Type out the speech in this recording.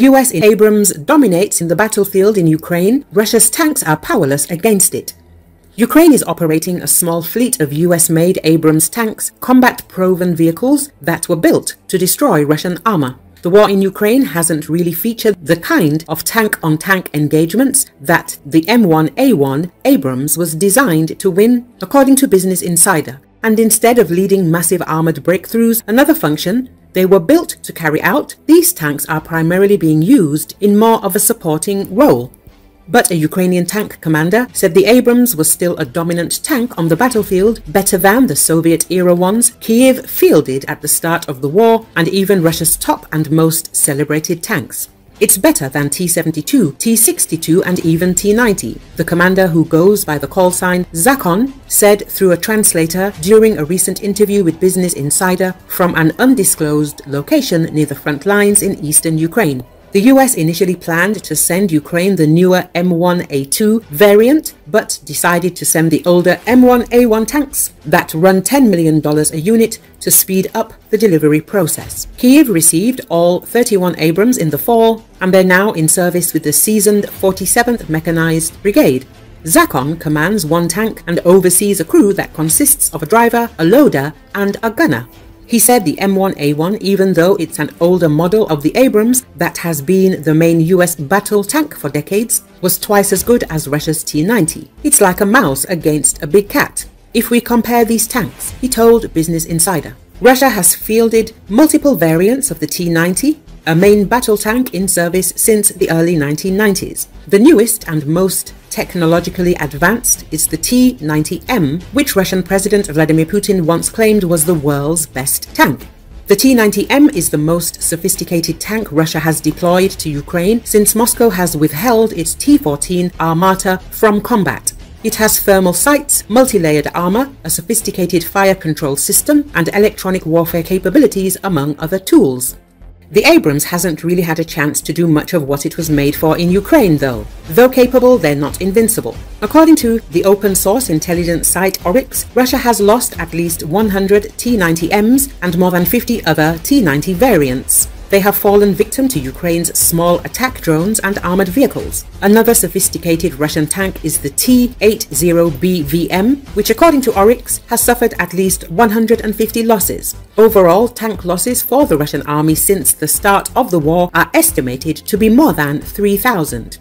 US Abrams dominates in the battlefield in Ukraine, Russia's tanks are powerless against it. Ukraine is operating a small fleet of US-made Abrams tanks, combat-proven vehicles that were built to destroy Russian armor. The war in Ukraine hasn't really featured the kind of tank-on-tank -tank engagements that the M1A1 Abrams was designed to win, according to Business Insider. And instead of leading massive armored breakthroughs, another function, they were built to carry out, these tanks are primarily being used in more of a supporting role but a Ukrainian tank commander said the Abrams was still a dominant tank on the battlefield, better than the Soviet-era ones Kiev fielded at the start of the war and even Russia's top and most celebrated tanks. It's better than T-72, T-62 and even T-90, the commander who goes by the call sign Zakon said through a translator during a recent interview with Business Insider from an undisclosed location near the front lines in eastern Ukraine. The US initially planned to send Ukraine the newer M1A2 variant, but decided to send the older M1A1 tanks that run $10 million a unit to speed up the delivery process. Kiev received all 31 Abrams in the fall, and they're now in service with the seasoned 47th Mechanized Brigade. Zakon commands one tank and oversees a crew that consists of a driver, a loader, and a gunner. He said the M1A1, even though it's an older model of the Abrams that has been the main US battle tank for decades, was twice as good as Russia's T-90. It's like a mouse against a big cat. If we compare these tanks, he told Business Insider. Russia has fielded multiple variants of the T-90, a main battle tank in service since the early 1990s. The newest and most technologically advanced is the T-90M, which Russian President Vladimir Putin once claimed was the world's best tank. The T-90M is the most sophisticated tank Russia has deployed to Ukraine since Moscow has withheld its T-14 Armata from combat. It has thermal sights, multi-layered armor, a sophisticated fire control system, and electronic warfare capabilities among other tools. The Abrams hasn't really had a chance to do much of what it was made for in Ukraine, though. Though capable, they're not invincible. According to the open source intelligence site Oryx, Russia has lost at least 100 T-90Ms and more than 50 other T-90 variants. They have fallen victim to Ukraine's small attack drones and armored vehicles. Another sophisticated Russian tank is the T-80BVM, which according to Oryx has suffered at least 150 losses. Overall, tank losses for the Russian army since the start of the war are estimated to be more than 3,000.